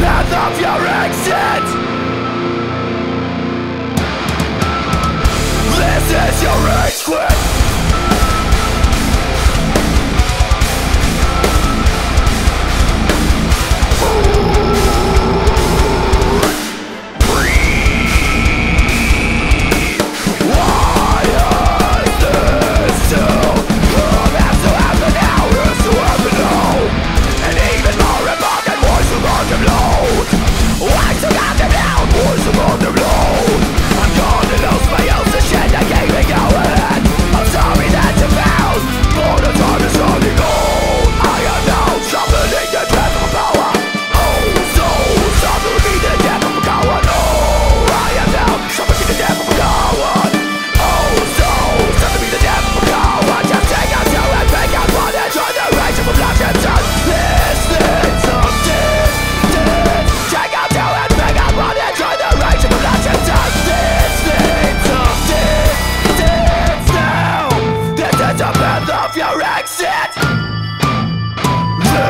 path of your exit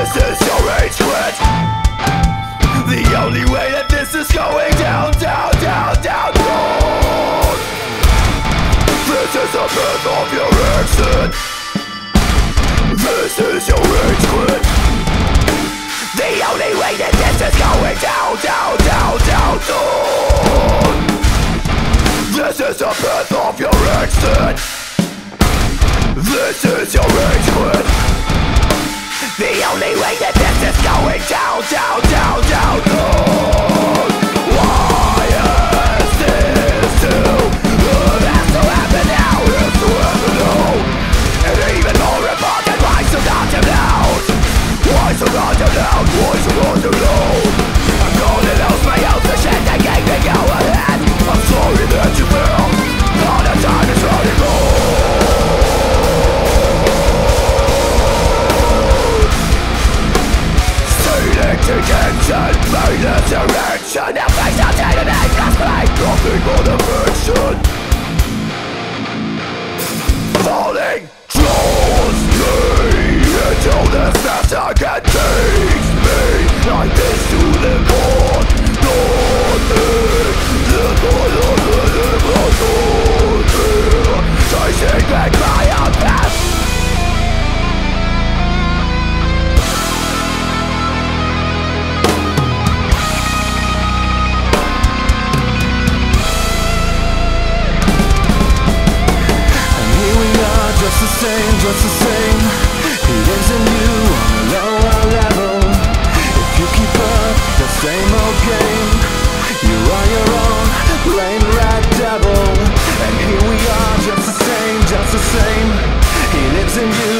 This is your quit. The only way that this is going down, down, down, down, down. This is the path of your exit This is your quit. The only way that this is going down, down, down, down, down. This is the path of your exit This is your rage quit the only way that this erection just the same. He lives in you on a lower level. If you keep up the same old game You are your own plain red devil. And here we are just the same, just the same. He lives in you